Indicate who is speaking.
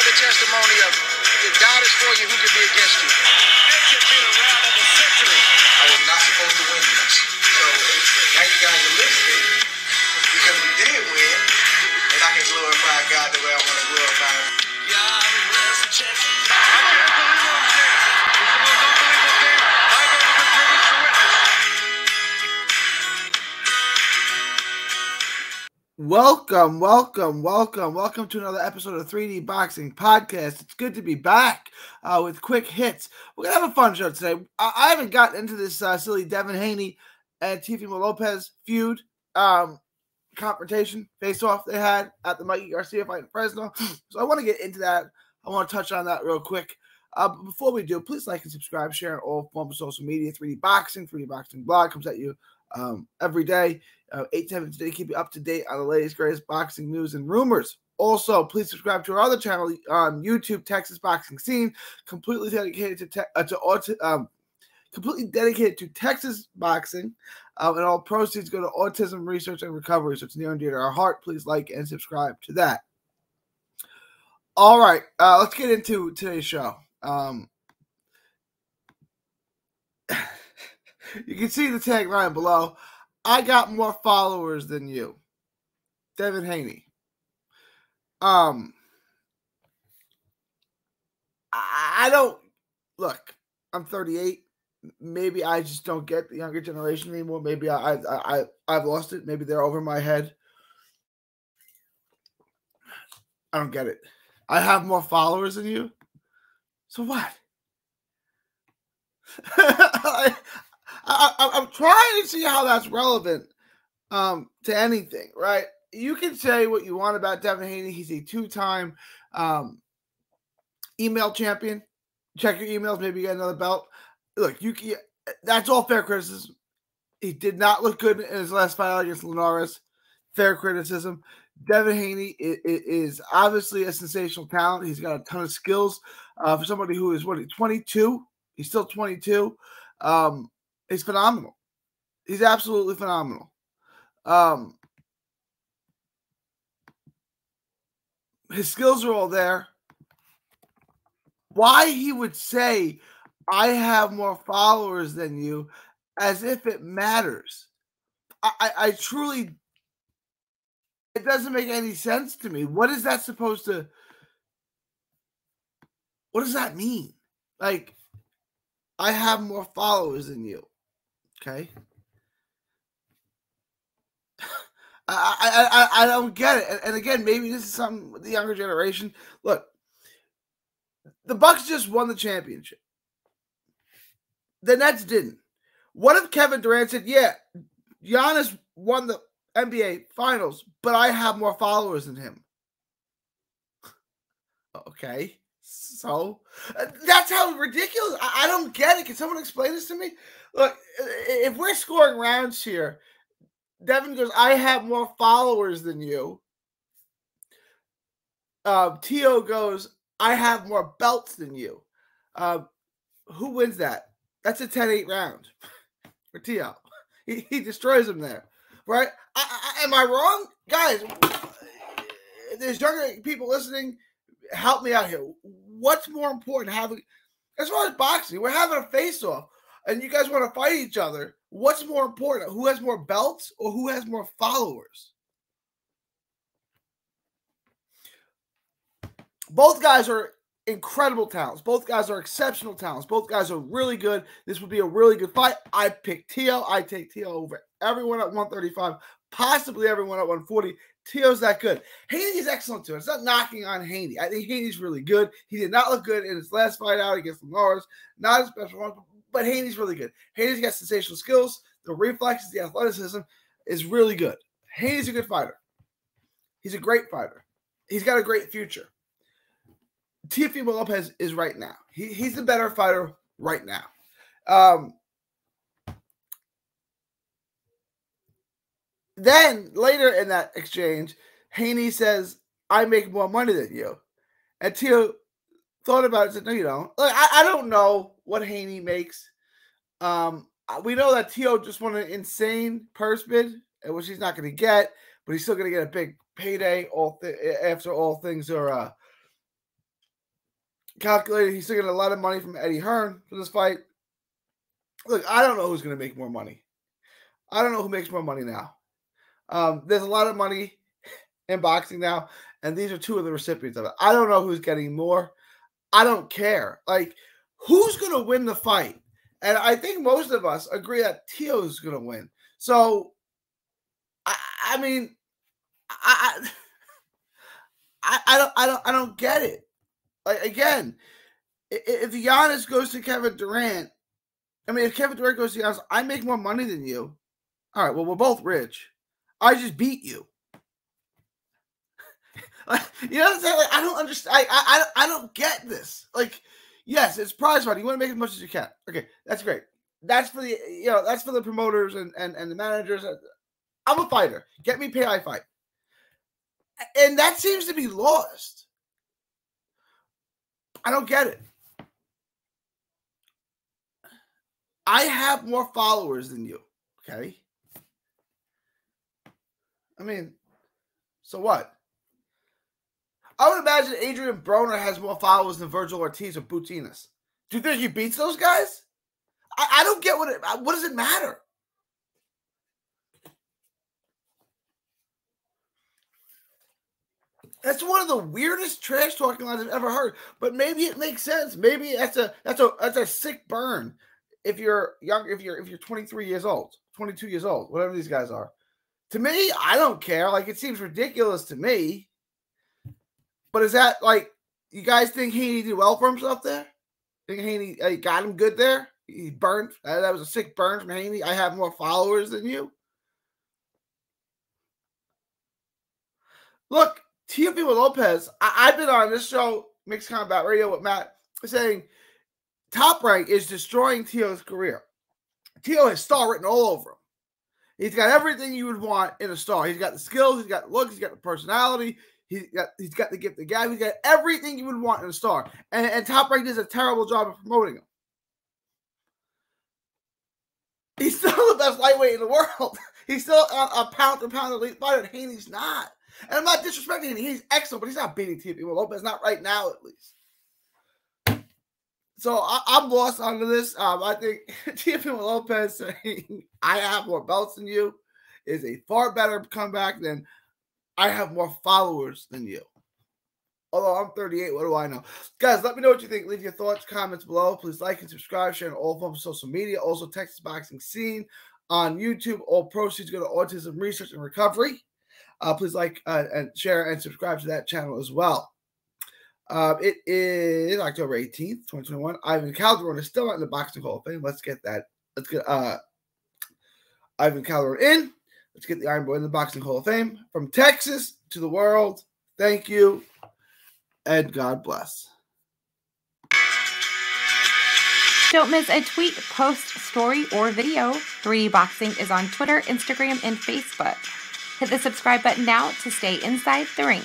Speaker 1: another testimony of if God is for you, who can be against you?
Speaker 2: Welcome, welcome, welcome, welcome to another episode of 3D Boxing Podcast. It's good to be back uh, with quick hits. We're gonna have a fun show today. I, I haven't gotten into this uh, silly Devin Haney and Teofimo Lopez feud um, confrontation face off they had at the Mikey Garcia fight in Fresno. So I want to get into that. I want to touch on that real quick. Uh, but before we do, please like and subscribe, share on all forms of social media. 3D Boxing, 3D Boxing Blog comes at you um, every day. Uh, 8 7 today, keep you up to date on the latest, greatest boxing news and rumors. Also, please subscribe to our other channel on YouTube, Texas Boxing Scene, completely dedicated to te- uh, to um, completely dedicated to Texas boxing, um, and all proceeds go to autism research and recovery. So it's near and dear to our heart. Please like and subscribe to that. All right, uh, let's get into today's show. Um, you can see the tagline below. I got more followers than you. Devin Haney. Um I don't look, I'm 38. Maybe I just don't get the younger generation anymore. Maybe I I, I I've lost it. Maybe they're over my head. I don't get it. I have more followers than you. So what? I, I, am trying to see how that's relevant um, to anything, right? You can say what you want about Devin Haney. He's a two-time um, email champion. Check your emails. Maybe you get another belt. Look, you can, that's all fair criticism. He did not look good in his last fight against Linares. Fair criticism. Devin Haney is, obviously a sensational talent. He's got a ton of skills uh, for somebody who is what 22. He's still 22. Um, he's phenomenal. He's absolutely phenomenal. Um, his skills are all there. Why he would say, I have more followers than you, as if it matters. I, I, I truly, it doesn't make any sense to me. What is that supposed to, what does that mean? Like, I have more followers than you. Okay. I, I, I, don't get it. And, again, maybe this is something with the younger generation. Look, the Bucks just won the championship. The Nets didn't. What if Kevin Durant said, "Yeah, Giannis won the NBA Finals, but I have more followers than him"? Okay, so uh, that's how ridiculous. I, I don't get it. Can someone explain this to me? Look, if we're scoring rounds here, Devin goes, I have more followers than you. Uh, Tio goes, I have more belts than you. Uh, who wins that? That's a 10 8 round for Tio. He, he destroys him there, right? I, I, am I wrong? Guys, there's younger people listening. Help me out here. What's more important? Having, as far as boxing, we're having a face off and you guys want to fight each other, what's more important? Who has more belts or who has more followers? Both guys are incredible talents. Both guys are exceptional talents. Both guys are really good. This would be a really good fight. I pick Tio. I take Tio over everyone at 135, possibly everyone at 140. Tio's that good. Haney's excellent too. It's not knocking on Haney. I think Haney's really good. He did not look good in his last fight out against Linares. Not a special one, but Haney's really good. Haney's got sensational skills. The reflexes, the athleticism is really good. Haney's a good fighter. He's a great fighter. He's got a great future. Teofimo Lopez is right now. He, he's the better fighter right now. Um, then later in that exchange, Haney says, I make more money than you. And Tio thought about it and said, No, you don't. Like, I, I don't know what Haney makes. Um, we know that Tio just won an insane purse bid, which he's not going to get, but he's still going to get a big payday all th- after all things are uh, calculated he's still getting a lot of money from Eddie Hearn for this fight. Look, I don't know who's going to make more money. I don't know who makes more money now. Um, there's a lot of money in boxing now, and these are two of the recipients of it. I don't know who's getting more. I don't care. Like, who's going to win the fight? And I think most of us agree that Teo's going to win. So, I, I mean, I, I, I don't, I don't, I don't get it. Like again, if Giannis goes to Kevin Durant, I mean, if Kevin Durant goes to Giannis, I make more money than you. All right, well, we're both rich. I just beat you. you know what I'm saying? Like, I don't understand. I, I, I don't get this. Like, yes, it's prize money. You want to make as much as you can. Okay, that's great. That's for the you know that's for the promoters and and, and the managers. I'm a fighter. Get me pay, I fight. And that seems to be lost. I don't get it. I have more followers than you. Okay. I mean, so what? I would imagine Adrian Broner has more followers than Vergil Ortiz or Boots Ennis. Do you think he beats those guys? I, I don't get what it. What does it matter? That's one of the weirdest trash talking lines I've ever heard. But maybe it makes sense. Maybe that's a that's a that's a sick burn. If you're young, if you're if you're 23 years old, 22 years old, whatever these guys are. To me, I don't care. Like it seems ridiculous to me. But is that like you guys think Haney did well for himself there? Think Haney uh, got him good there? He burned. Uh, that was a sick burn from Haney. I have more followers than you. Look, Teofimo Lopez, I, have been on this show, Mixed Combat Radio with Matt, saying Top Rank is destroying Teo's career. Teo has star written all over him. He's got everything you would want in a star. He's got the skills, he's got the looks, he's got the personality, he's got he's got the gift of gab, he's got everything you would want in a star. And, and Top Rank does a terrible job of promoting him. He's still the best lightweight in the world. He's still a, a pound to pound elite fighter. Haney's not. And I'm not disrespecting him. He's excellent, but he's not beating Teofimo Lopez, not right now at least. So I, am lost onto this. Um, I think Teofimo Lopez saying I have more belts than you is a far better comeback than I have more followers than you. Although I'm 38, what do I know? Guys, let me know what you think. Leave your thoughts, comments below. Please like and subscribe, share on all forms of social media. Also, Texas Boxing Scene on YouTube. All proceeds go to autism research and recovery. Uh, please like uh, and share and subscribe to that channel as well. Uh, it is October 18th, 2021. Ivan Calderon is still not in the Boxing Hall of Fame. Let's get that. Let's get uh, Ivan Calderon in. Let's get the Iron Boy in the Boxing Hall of Fame. From Texas to the world, thank you, and God bless.
Speaker 3: Don't miss a tweet, post, story, or video. 3D Boxing is on Twitter, Instagram, and Facebook. Hit the subscribe button now to stay inside the ring.